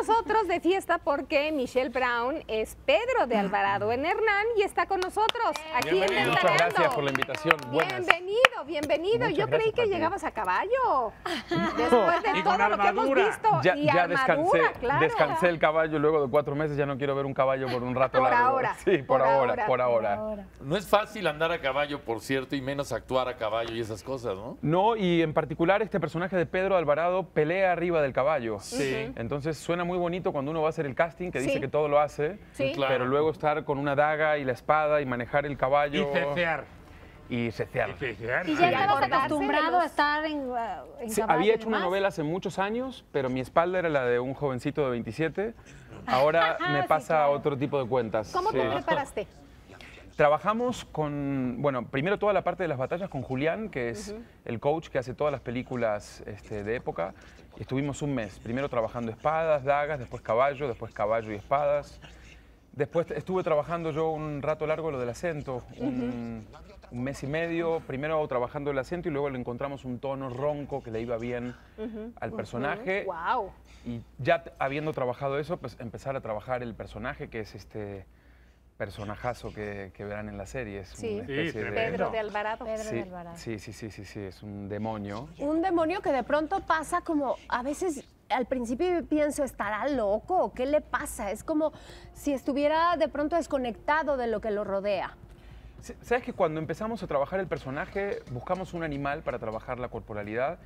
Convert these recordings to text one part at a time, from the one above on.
nosotros de fiesta porque Michelle Brown es Pedro de Alvarado en Hernán y está con nosotros aquí en Bienvenido. Muchas Ventaneando. gracias por la invitación. Buenas. Bienvenido, bienvenido. Muchas Yo creí que llegabas a caballo. Después de todo lo que hemos armadura. visto. Ya, y ya armadura, descansé, claro. descansé el caballo luego de cuatro meses, ya no quiero ver un caballo por un rato Por largo. ahora, Sí, por, por ahora, ahora. por ahora. Ahora. No es fácil andar a caballo, por cierto, y menos actuar a caballo y esas cosas, ¿no? No, y en particular este personaje de Pedro Alvarado pelea arriba del caballo. Sí. Entonces suena muy bonito cuando uno va a hacer el casting, que dice Sí. que todo lo hace, Sí. Claro. pero luego estar con una daga y la espada y manejar el caballo y cecear. Y cecear. Y Sí, ya estabas acostumbrado a estar en, uh, en Sí, caballo había y hecho una demás. novela hace muchos años, pero mi espalda era la de un jovencito de 27. Ahora me Sí, pasa claro. otro tipo de cuentas. ¿Cómo Sí. te preparaste? Trabajamos con, bueno, primero toda la parte de las batallas con Julián, que es el coach que hace todas las películas este, de época. Estuvimos un mes, primero trabajando espadas, dagas, después caballo, después caballo y espadas. Después estuve trabajando yo un rato largo lo del acento, un, un mes y medio, primero trabajando el acento y luego le encontramos un tono ronco que le iba bien al personaje. Wow. Y ya habiendo trabajado eso, pues empezar a trabajar el personaje, que es este personajazo que, que verán en la serie. Es Sí. una Sí, de- Pedro de Alvarado. Pedro de Alvarado. sí, sí, sí, sí, sí, es un demonio. Un demonio que de pronto pasa como, a veces al principio pienso, ¿estará loco? o ¿Qué le pasa? Es como si estuviera de pronto desconectado de lo que lo rodea. ¿Sabes que cuando empezamos a trabajar el personaje, buscamos un animal para trabajar la corporalidad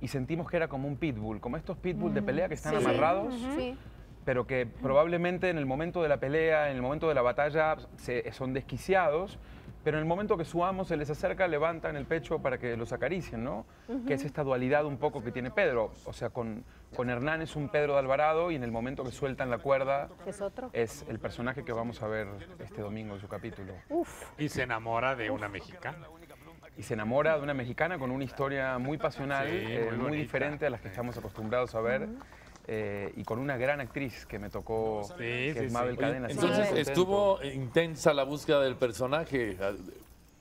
y sentimos que era como un pitbull, como estos pitbull de pelea que están Sí. amarrados? Sí. pero que probablemente en el momento de la pelea, en el momento de la batalla, se- son desquiciados, pero en el momento que su amo se les acerca, levantan el pecho para que los acaricien, ¿no? Que es esta dualidad un poco que tiene Pedro. O sea, con, con Hernán es un Pedro de Alvarado y en el momento que sueltan la cuerda Es otro. es el personaje que vamos a ver este domingo en su capítulo. Y se enamora de una mexicana. Y se enamora de una mexicana con una historia muy pasional, Sí, eh, muy muy, diferente a las que estamos acostumbrados a ver. Eh, y con una gran actriz que me tocó, que sí, es Mabel sí. Cadena. Entonces estuvo intensa la búsqueda del personaje,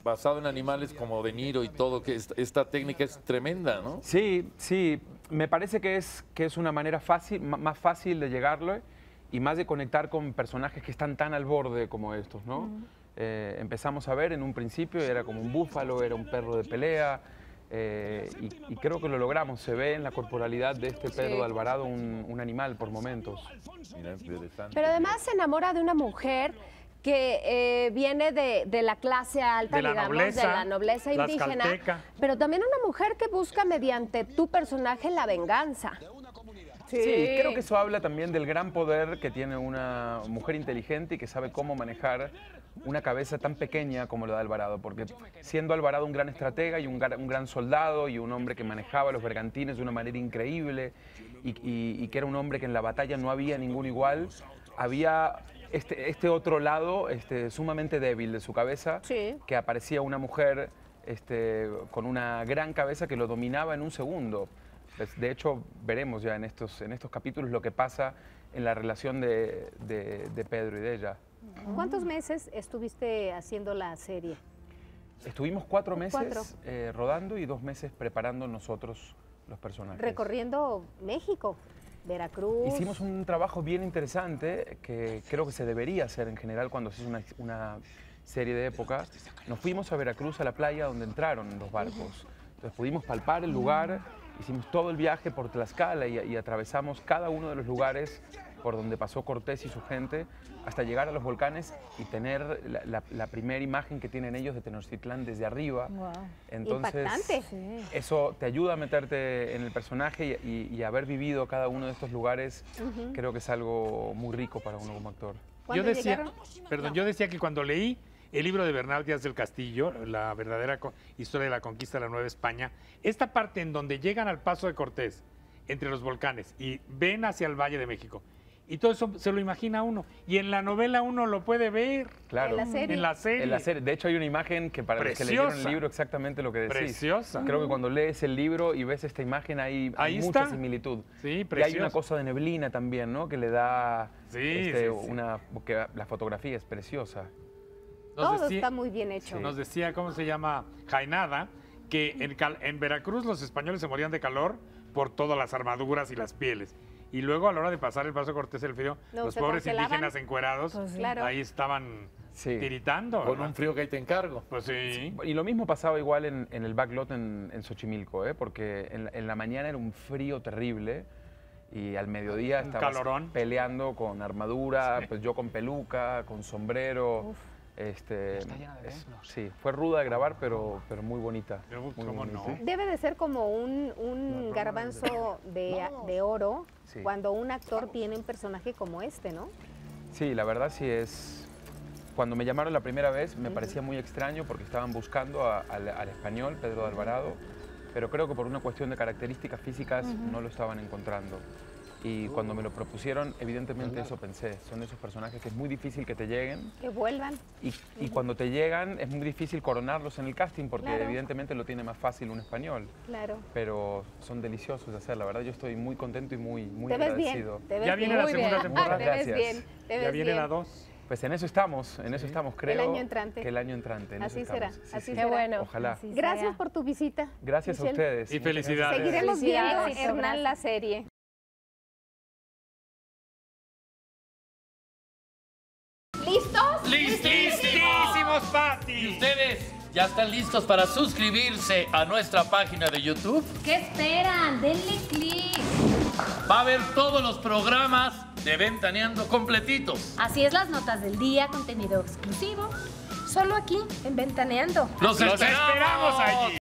basado en animales como De Niro y todo, que esta, técnica es tremenda, ¿no? Sí, sí, me parece que es, que es una manera fácil, más fácil de llegarle y más de conectar con personajes que están tan al borde como estos, ¿no? Eh, empezamos a ver en un principio, era como un búfalo, era un perro de pelea, eh, y, y creo que lo logramos. Se ve en la corporalidad de este Pedro de Alvarado un, un animal por momentos. Mira. Pero además se enamora de una mujer que eh, viene de, de la clase alta, De la digamos, nobleza, de la nobleza indígena, pero también una mujer que busca mediante tu personaje la venganza. Sí, creo que eso habla también del gran poder que tiene una mujer inteligente y que sabe cómo manejar una cabeza tan pequeña como la de Alvarado, porque siendo Alvarado un gran estratega y un, un gran soldado y un hombre que manejaba los bergantines de una manera increíble y, y- y que era un hombre que en la batalla no había ningún igual, había este, este otro lado este, sumamente débil de su cabeza, Sí. que aparecía una mujer este, con una gran cabeza que lo dominaba en un segundo. Pues, de hecho, veremos ya en estos, en estos capítulos lo que pasa en la relación de, de- de Pedro y de ella. ¿Cuántos meses estuviste haciendo la serie? Estuvimos cuatro meses Cuatro. eh, rodando y dos meses preparando nosotros los personajes. Recorriendo México, Veracruz. Hicimos un trabajo bien interesante que creo que se debería hacer en general cuando se hace una, una serie de época. Nos fuimos a Veracruz, a la playa donde entraron los barcos. Entonces pudimos palpar el lugar, hicimos todo el viaje por Tlaxcala y, y atravesamos cada uno de los lugares por donde pasó Cortés y su gente hasta llegar a los volcanes y tener la, la- la primera imagen que tienen ellos de Tenochtitlán desde arriba. Wow. Entonces, Impactante. eso te ayuda a meterte en el personaje y, y- y haber vivido cada uno de estos lugares, creo que es algo muy rico para uno como actor. Yo ¿Cuándo decía, llegaron? perdón, yo decía que cuando leí el libro de Bernal Díaz del Castillo, la verdadera historia de la conquista de la Nueva España, esta parte en donde llegan al paso de Cortés entre los volcanes y ven hacia el Valle de México. Y todo eso se lo imagina uno. Y en la novela uno lo puede ver. Claro. En la serie. En la serie. En la serie. De hecho, hay una imagen que para los que leyeron el Preciosa. libro exactamente lo que decís. Preciosa. Creo que cuando lees el libro y ves esta imagen hay, hay Ahí mucha está. similitud. Sí, y hay preciosa. una cosa de neblina también, ¿no? Que le da Sí, este, sí, sí. una porque la fotografía es preciosa. Nos Todo decía- está muy bien hecho. Nos decía, ¿cómo se llama? Jainada, que en, Cal- en Veracruz los españoles se morían de calor por todas las armaduras y las pieles. Y luego a la hora de pasar el paso de Cortés el frío, No, los pobres indígenas encuerados Pues. Claro. ahí estaban Sí. tiritando. Con un frío que ahí te encargo. Pues sí. Y lo mismo pasaba igual en, en el backlot en, en Xochimilco, ¿eh? porque en, la- en la mañana era un frío terrible y al mediodía estabas calorón. peleando con armadura, pues yo con peluca, con sombrero. Este, es- sí, fue ruda de grabar, pero, pero muy bonita. Muy ¿cómo bonita. no? Debe de ser como un, un garbanzo de, de oro Sí. cuando un actor tiene un personaje como este, ¿no? Sí, la verdad sí es... Cuando me llamaron la primera vez me parecía muy extraño porque estaban buscando a- al, al español, Pedro de Alvarado, pero creo que por una cuestión de características físicas no lo estaban encontrando. Y cuando me lo propusieron, evidentemente eso pensé. Son esos personajes que es muy difícil que te lleguen Que vuelvan. y, y cuando te llegan es muy difícil coronarlos en el casting porque Claro. evidentemente lo tiene más fácil un español. Claro. Pero son deliciosos de hacer, la verdad yo estoy muy contento y muy, muy te ves agradecido. bien. Te ves Ya viene bien. la segunda bien. temporada. Te ves Gracias. bien. Te Ya viene bien. la 2. Pues en eso estamos, en eso estamos, creo. año entrante. Que el año entrante. en Así será. Sí, así sí. Qué será. bueno. Ojalá. Así Gracias sea. por tu visita. Gracias a ustedes. Y felicidades. Seguiremos viendo, Felicidades. Hernán, la serie. ¡Listísimos, Y ustedes ya están listos para suscribirse a nuestra página de YouTube. ¿Qué esperan? Denle click. Va a ver todos los programas de Ventaneando completitos. Así es las notas del día, contenido exclusivo. Solo aquí, en Ventaneando. ¡Los, ¡Los esperamos allí!